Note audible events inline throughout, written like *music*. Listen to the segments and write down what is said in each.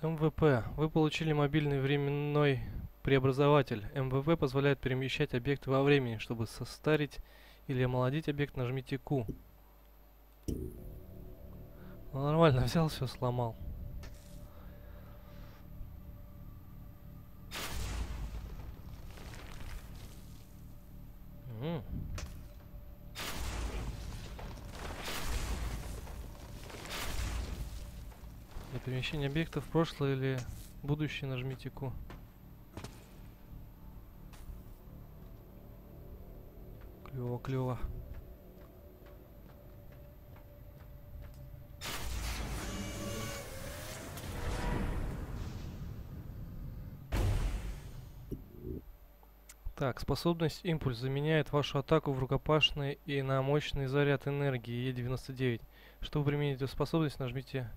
МВП. Вы получили мобильный временной преобразователь. МВП позволяет перемещать объекты во времени. Чтобы состарить или омолодить объект, нажмите Q. Ну, нормально, *laughs* взял, все сломал. М. Для перемещения объектов в прошлое или будущее нажмите Q. Клево, клево. Так, способность импульс заменяет вашу атаку в рукопашный и на мощный заряд энергии Е99. Чтобы применить эту способность, нажмите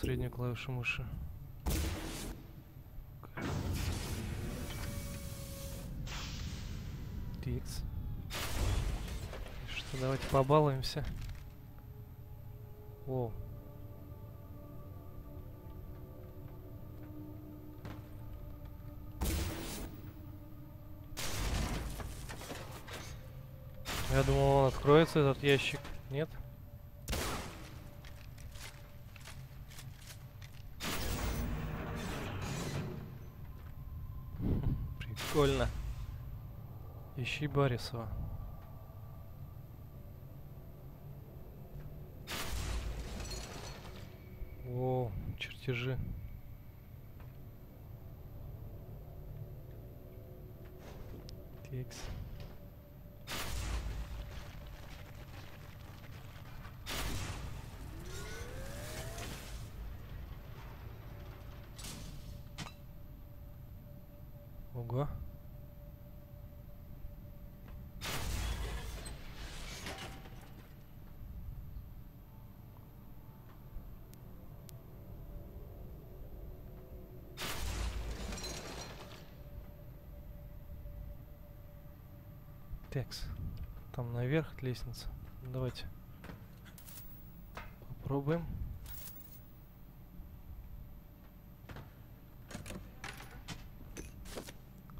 среднюю клавишу мыши. Тикс. Что, давайте побалуемся. О. Я думал, он откроется, этот ящик. Нет? Прикольно. Ищи Барисова. О, чертежи. Текст. Наверх лестница. Давайте. Попробуем.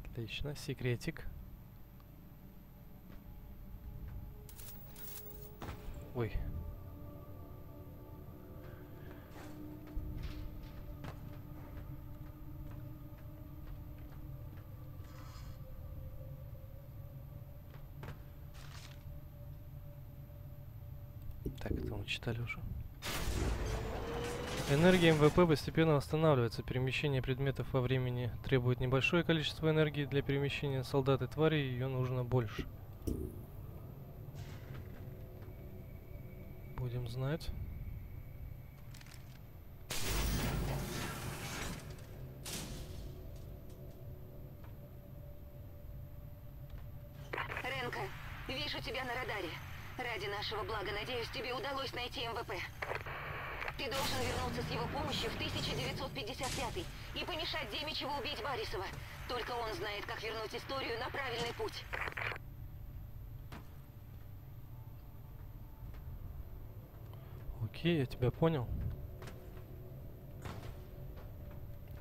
Отлично, секретик. Ой. Так, это мы читали уже. Энергия МВП постепенно восстанавливается. Перемещение предметов во времени требует небольшое количество энергии. Для перемещения солдат и тварей ее нужно больше. Будем знать. Надеюсь, тебе удалось найти МВП. Ты должен вернуться с его помощью в 1955 и помешать Демичеву убить Барисова. Только он знает, как вернуть историю на правильный путь. Окей, я тебя понял.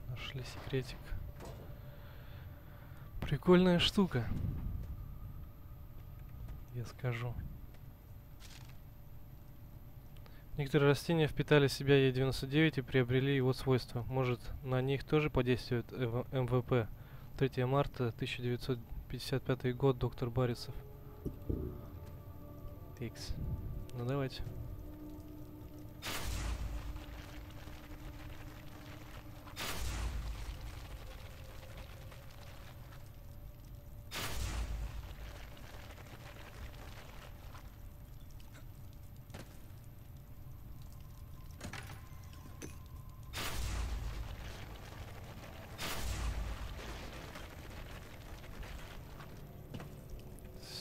Нашли секретик. Прикольная штука. Я скажу. Некоторые растения впитали в себя Е99 и приобрели его свойства. Может, на них тоже подействует МВП? 3 марта 1955 год, доктор Барисов. Икс. Ну давайте.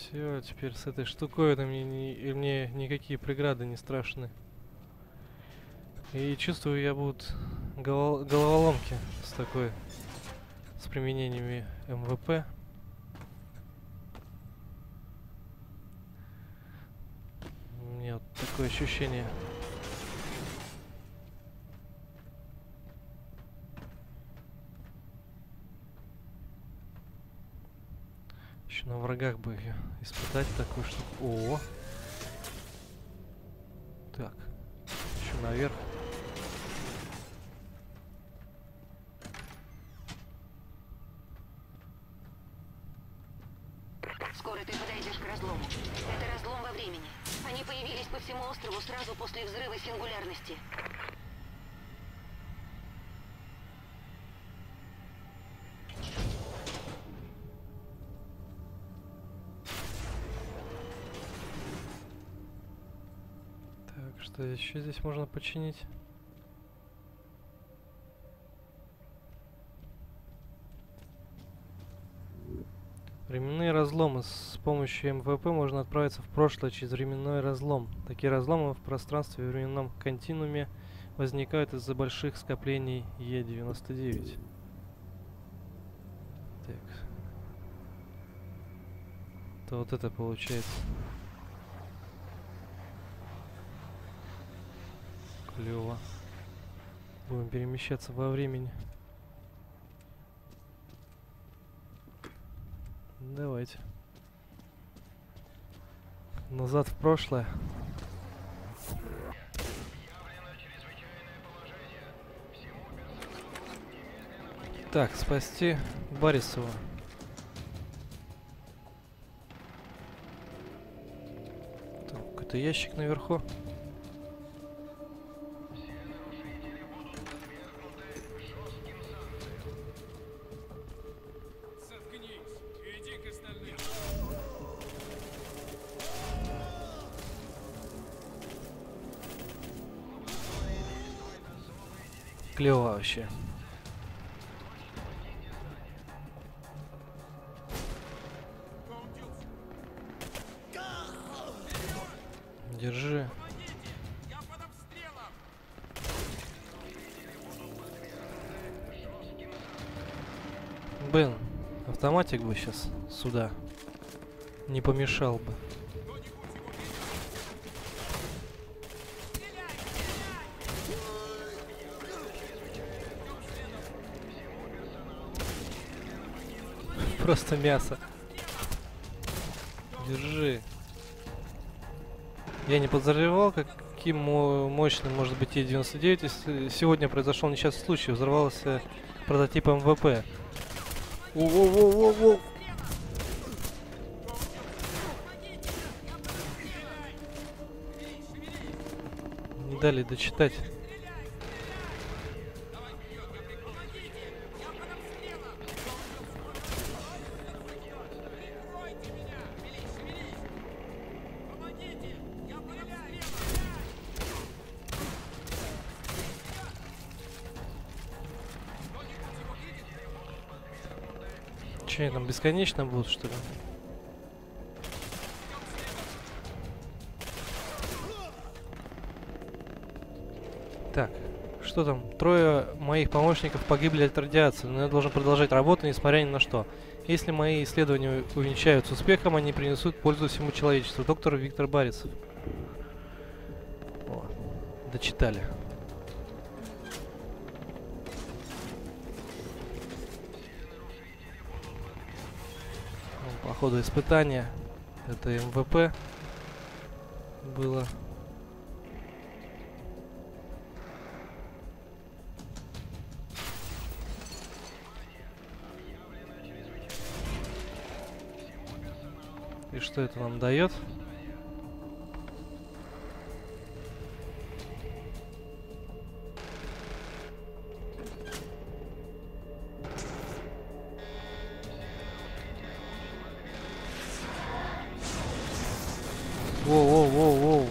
Все, теперь с этой штуковиной мне, и мне никакие преграды не страшны. И чувствую, я будут голо- головоломки с такой, с применениями МВП. У меня вот такое ощущение. Еще на врагах бы испытать такую штуку. О! Так. Еще наверх. Скоро ты подойдешь к разлому. Это разлом во времени. Они появились по всему острову сразу после взрыва сингулярности. Что еще здесь можно починить? Временные разломы. С помощью МВП можно отправиться в прошлое через временной разлом. Такие разломы в пространстве и временном континууме возникают из-за больших скоплений Е99. Так. То вот это получается. Клево. Будем перемещаться во времени. Давайте. Назад в прошлое. Так, спасти Барисова. Так, это ящик наверху. Клево вообще. Держи. Бен, автоматик бы сейчас сюда. Не помешал бы. Просто мясо. Держи. Я не подозревал, каким мо- мощным может быть Е-99, если сегодня произошел несчастный случай. Взорвался прототип МВП. Воу-воу-воу-воу! Не дали дочитать. Они там бесконечно будут, что ли? Так, что там? Трое моих помощников погибли от радиации, но я должен продолжать работу, несмотря ни на что. Если мои исследования увенчаются успехом, они принесут пользу всему человечеству. Доктор Виктор Барисов. О, дочитали. Походу испытания. Это МВП было. И что это нам дает? Воу-воу-воу-воу.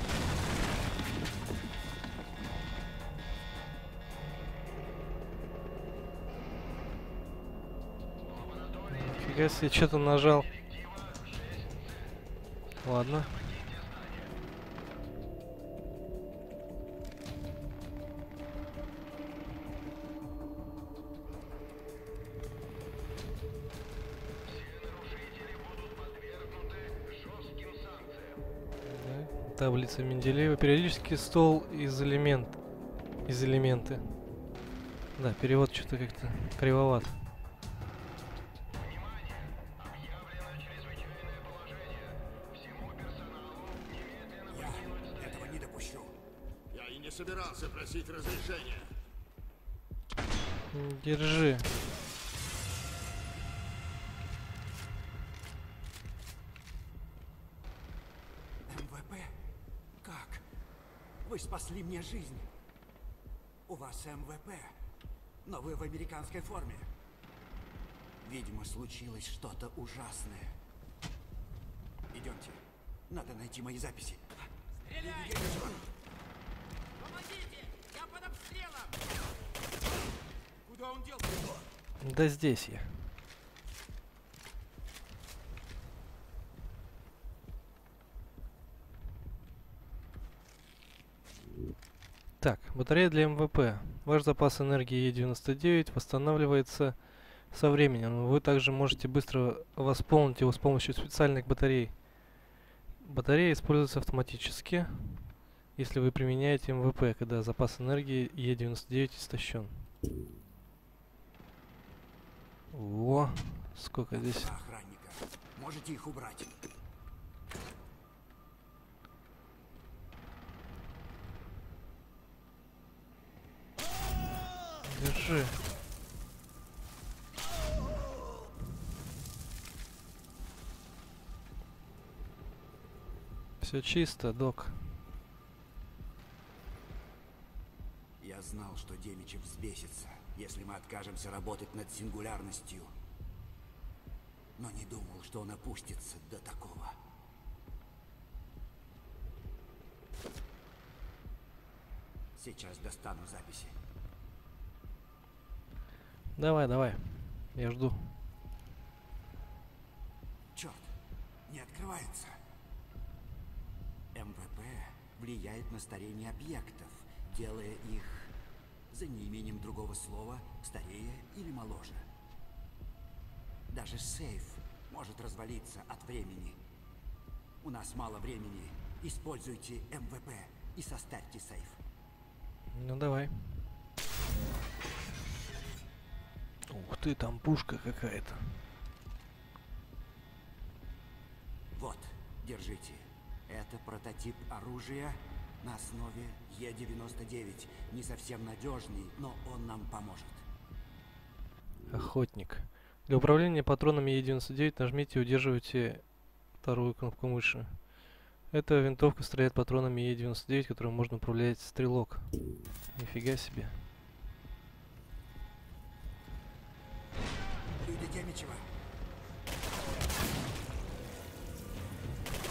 Нифига себе, что-то нажал. Ладно. Таблица Менделеева. Периодический стол из элемент. Из элементы. Да, перевод что-то как-то кривоват. Вы спасли мне жизнь. У вас МВП, но вы в американской форме. Видимо, случилось что-то ужасное. Идемте. Надо найти мои записи. Стреляй! Помогите! Я под обстрелом! Куда он дел? Да здесь я. Так, батарея для МВП. Ваш запас энергии Е99 восстанавливается со временем. Вы также можете быстро восполнить его с помощью специальных батарей. Батарея используется автоматически, если вы применяете МВП, когда запас энергии Е99 истощен. О, сколько здесь. Можете их убрать? Держи. Все чисто, док. Я знал, что Демичев взбесится, если мы откажемся работать над сингулярностью. Но не думал, что он опустится до такого. Сейчас достану записи. Давай, давай. Я жду. Черт, не открывается. МВП влияет на старение объектов, делая их, за неимением другого слова, старее или моложе. Даже сейф может развалиться от времени. У нас мало времени. Используйте МВП и состарьте сейф. Ну давай. Ух ты, там пушка какая-то. Вот, держите. Это прототип оружия на основе Е-99. Не совсем надежный, но он нам поможет. Охотник. Для управления патронами Е99 нажмите и удерживайте вторую кнопку мыши. Эта винтовка стреляет патронами Е99, которым можно управлять стрелок. Нифига себе. Демичева,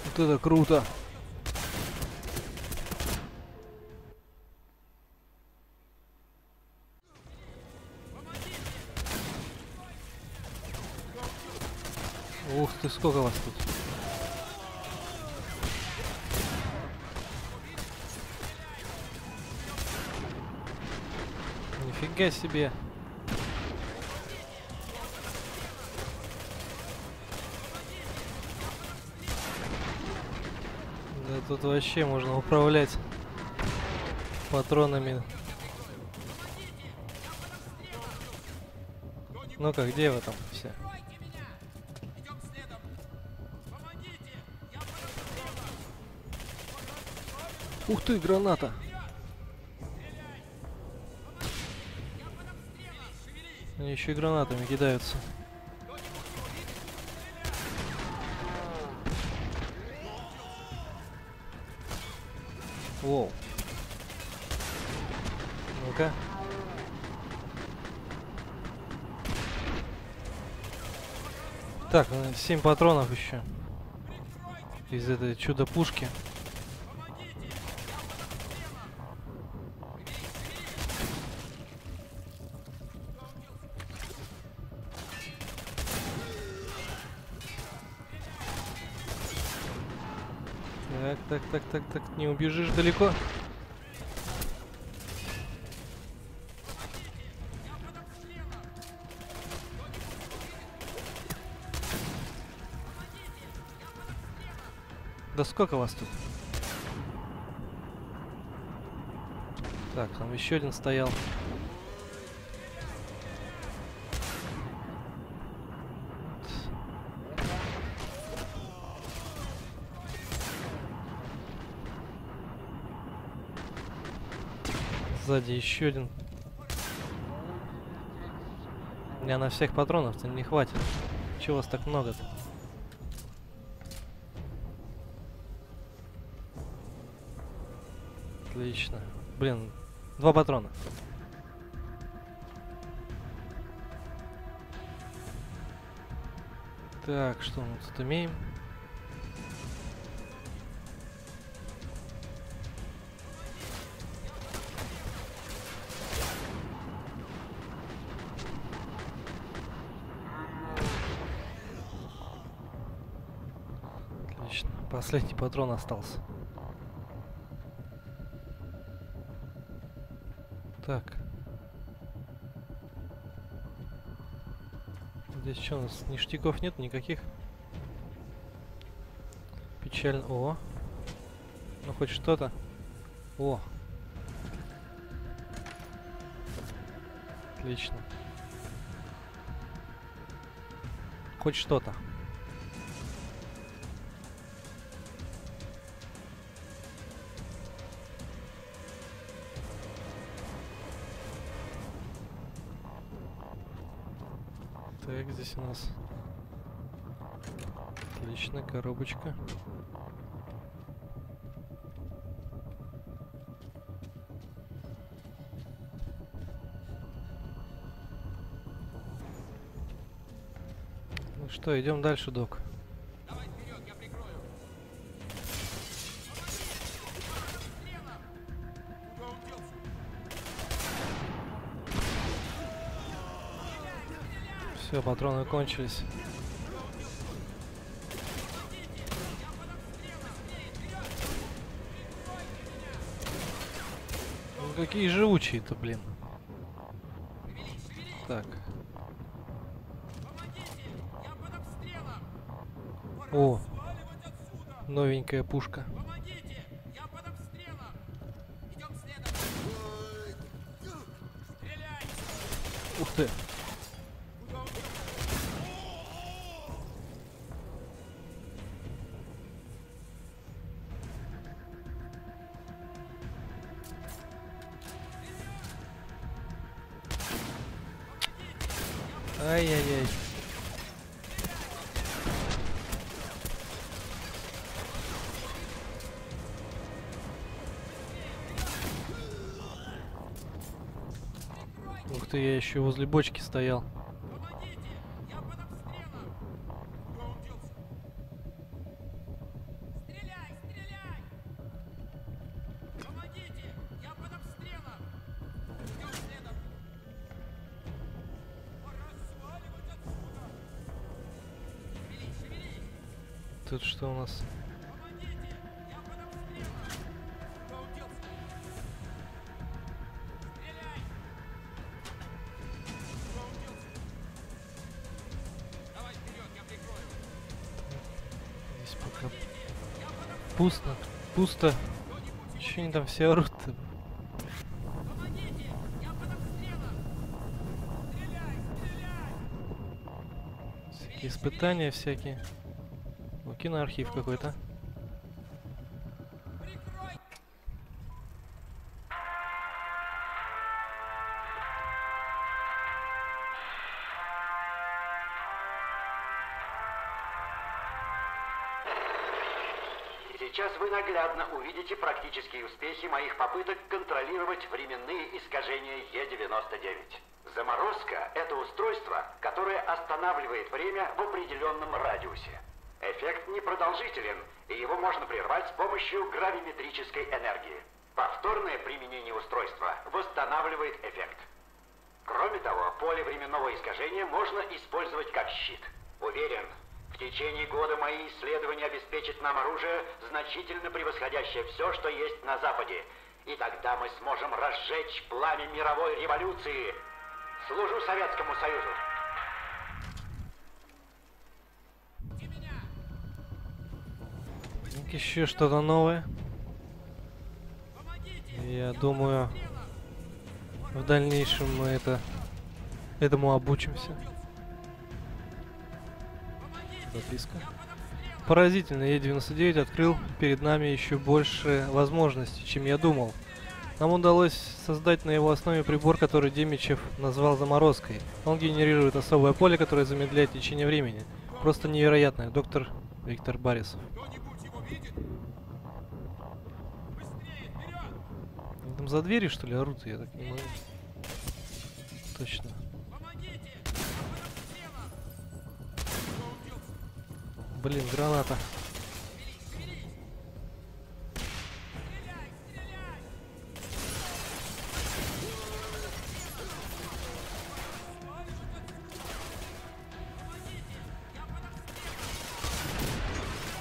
Вот это круто! Ух ты, сколько вас тут. Нифига себе. Да тут вообще можно управлять патронами. Ну-ка, где вы там все? Ух ты, граната! Они еще и гранатами кидаются. Так, 7 патронов еще. Из этой чудо-пушки. Так, так, так, так, так, не убежишь далеко. Да сколько вас тут? Так, там еще один стоял. Сзади еще один. У меня на всех патронов-то не хватит. Чего вас так много-то? Отлично. Блин, два патрона. Так, что мы тут имеем? Отлично. Последний патрон остался. Так. Здесь что у нас? Ништяков нет никаких? Печально. О! Ну хоть что-то. О! Отлично. Хоть что-то. Так, здесь у нас отлично, коробочка. Ну что, идем дальше, док. Патроны кончились. Ну какие живучие-то, блин. Так. О, новенькая пушка. Ух ты. Сваливать отсюда. Шевелись, шевелись. Тут что у нас? Пусто. Пусто. Че они там все орут-то? Испытания всякие. О, киноархив какой-то. Практические успехи моих попыток контролировать временные искажения Е-99. Заморозка – это устройство, которое останавливает время в определенном радиусе. Эффект непродолжителен, и его можно прервать с помощью гравиметрической энергии. Повторное применение устройства восстанавливает эффект. Кроме того, поле временного искажения можно использовать как щит. Уверен, в течение года мои исследования обеспечат нам оружие, значительно превосходящее все, что есть на Западе. И тогда мы сможем разжечь пламя мировой революции. Служу Советскому Союзу. Еще что-то новое. Я думаю, в дальнейшем мы это этому обучимся. Записка. Поразительно, Е99 открыл перед нами еще больше возможностей, чем я думал. Нам удалось создать на его основе прибор, который Демичев назвал заморозкой. Он генерирует особое поле, которое замедляет течение времени. Просто невероятное, доктор Виктор Барисов. Там за дверью, что ли, орут? Я так не могу. Точно. Блин, граната.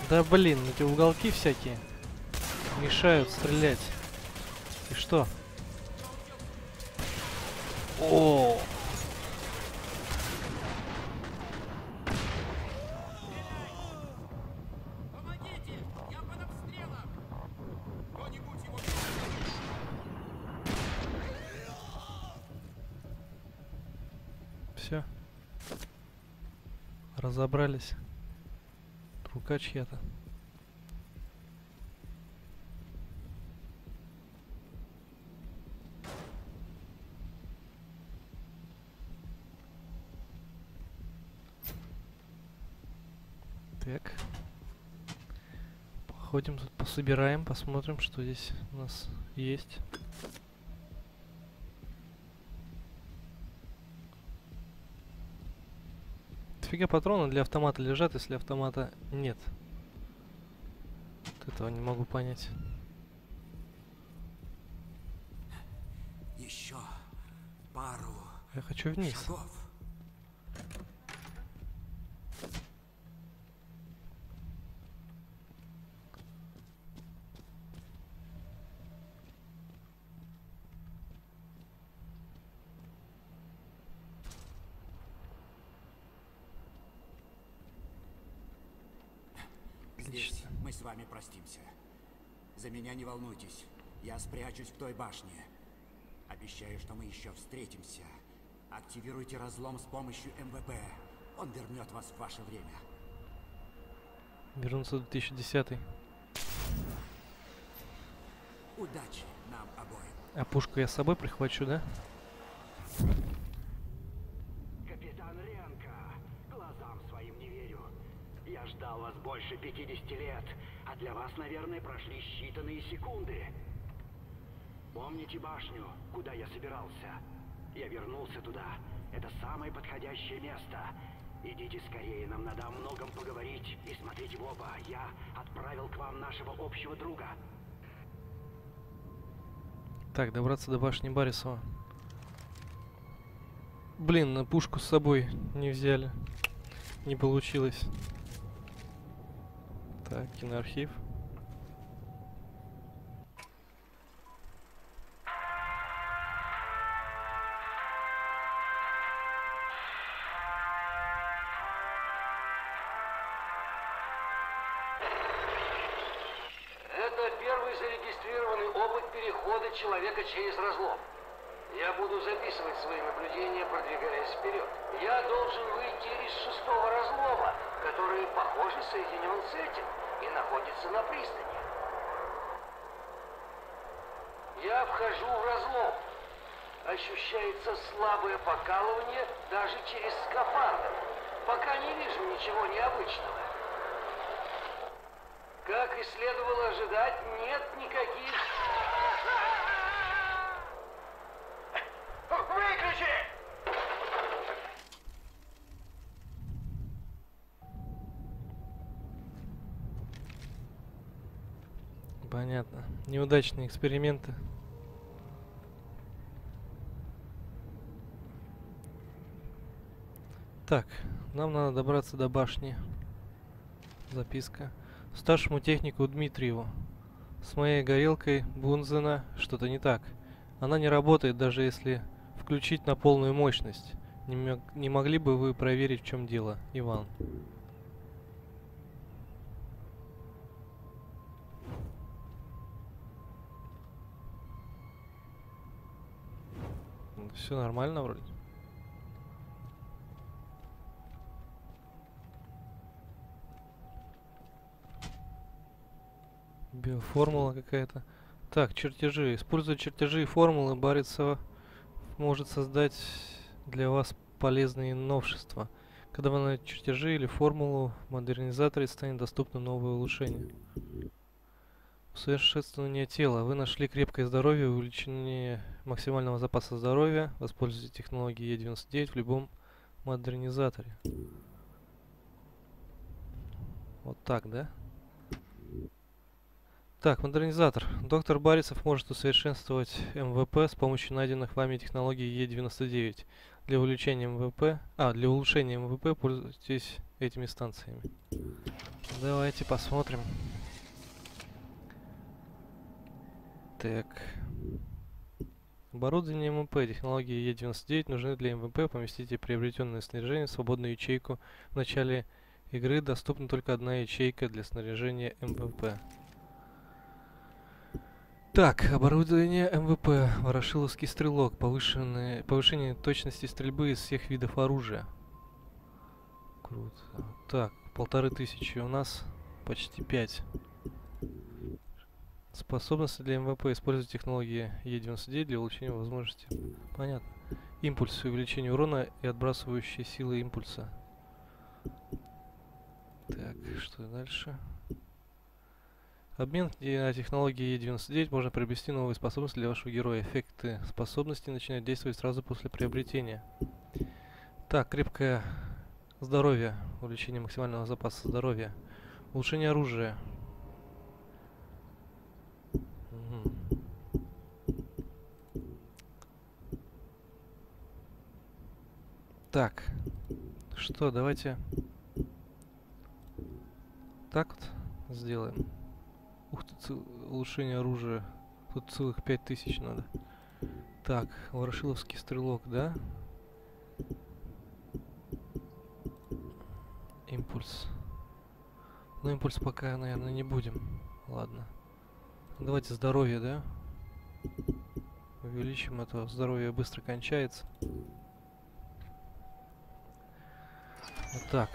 Да блин, эти уголки всякие мешают стрелять. И что? О! Помогите! Я под обстрелом! Кто-нибудь его видит? Все. Разобрались. Рука чья-то. Так. Походим тут, пособираем, посмотрим, что здесь у нас есть. Дофига патроны для автомата лежат, если автомата нет. Вот этого не могу понять. Еще пару Я хочу вниз. шагов. Здесь Отлично. мы с вами простимся. За меня не волнуйтесь. Я спрячусь в той башне. Обещаю, что мы еще встретимся. Активируйте разлом с помощью МВП. Он вернет вас в ваше время. Вернуться в 2010. Удачи нам обоим. А пушку я с собой прихвачу, да? Больше 50 лет, а для вас, наверное, прошли считанные секунды. Помните башню, куда я собирался? Я вернулся туда. Это самое подходящее место. Идите скорее, нам надо о многом поговорить и смотреть в оба. Я отправил к вам нашего общего друга. Так, добраться до башни Барисова. Блин, на пушку с собой не взяли. Не получилось. Так, киноархив. Вхожу в разлом. Ощущается слабое покалывание даже через скафандр. Пока не вижу ничего необычного. Как и следовало ожидать, нет никаких... Выключи! Понятно. Неудачные эксперименты. Так, нам надо добраться до башни. Записка. Старшему технику Дмитриеву. С моей горелкой Бунзена что-то не так. Она не работает, даже если включить на полную мощность. Не, не могли бы вы проверить, в чем дело, Иван? Все нормально вроде. Биоформула какая-то. Так, чертежи. Используя чертежи и формулы, Барицева может создать для вас полезные новшества. Когда вы на чертежи или формулу модернизаторе станет доступно новое улучшение. Усовершенствование тела. Вы нашли крепкое здоровье, увеличение максимального запаса здоровья. Воспользуйтесь технологией Е99 в любом модернизаторе. Вот так, да? Так, модернизатор. Доктор Барисов может усовершенствовать МВП с помощью найденных вами технологий Е99. Для увеличения МВП... А, для улучшения МВП пользуйтесь этими станциями. Давайте посмотрим. Так. Оборудование МВП. Технологии Е99 нужны для МВП. Поместите приобретенное снаряжение в свободную ячейку. В начале игры доступна только одна ячейка для снаряжения МВП. Так, оборудование МВП. Ворошиловский стрелок. Повышенное, повышение точности стрельбы из всех видов оружия. Круто. Так, полторы тысячи. У нас почти пять. Способности для МВП. Использовать технологии Е99 для улучшения возможности. Понятно. Импульс. Увеличение урона и отбрасывающие силы импульса. Так, что дальше? Обмен на технологии E99 можно приобрести новые способности для вашего героя. Эффекты способностей начинают действовать сразу после приобретения. Так, крепкое здоровье. Увеличение максимального запаса здоровья. Улучшение оружия. Угу. Так. Что, давайте так вот сделаем. Ух ты, улучшение оружия. Тут целых пять тысяч надо. Так, ворошиловский стрелок, да? Импульс. Ну, импульс пока, наверное, не будем. Ладно. Давайте здоровье, да? Увеличим, а то здоровье быстро кончается. Вот так.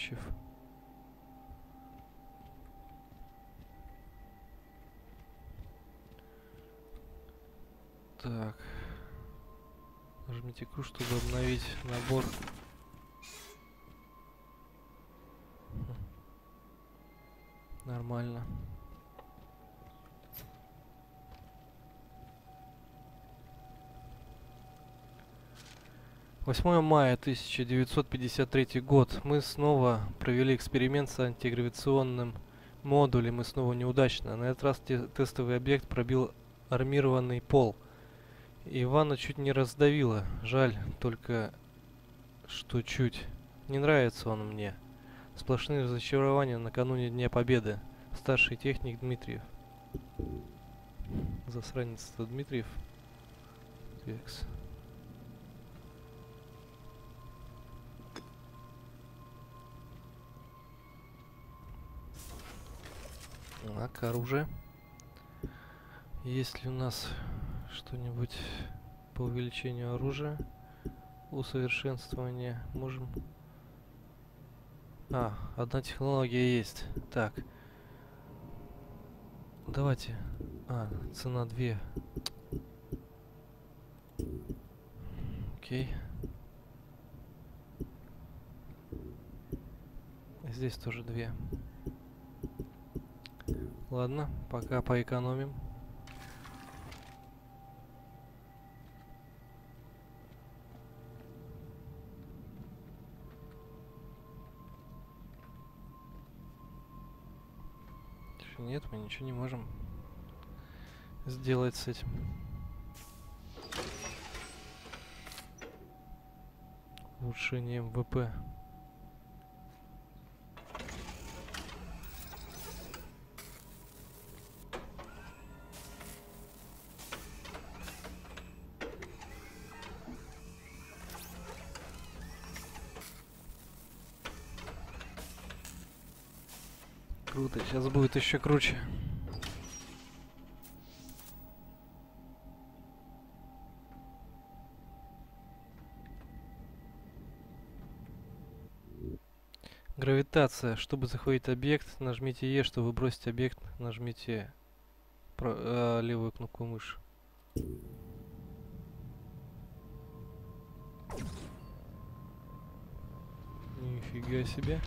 Демичев. Так. Нажмите Q, чтобы обновить набор. Нормально. 8 мая 1953 год. Мы снова провели эксперимент с антигравитационным модулем и снова неудачно. На этот раз те тестовый объект пробил армированный пол. Ивана чуть не раздавило. Жаль, только что чуть. Не нравится он мне. Сплошные разочарования накануне Дня Победы. Старший техник Дмитриев. Засранец Дмитриев. Текс. Так, оружие. Есть ли у нас что-нибудь по увеличению оружия? Усовершенствование. Можем... А, одна технология есть. Так. Давайте. А, цена 2. Окей. Здесь тоже две. Ладно, пока поэкономим. Нет, мы ничего не можем сделать с этим. Улучшение МВП. Круто, сейчас будет еще круче. Гравитация. Чтобы захватить объект, нажмите Е, чтобы бросить объект, нажмите про- э, левую кнопку мыши. Нифига себе.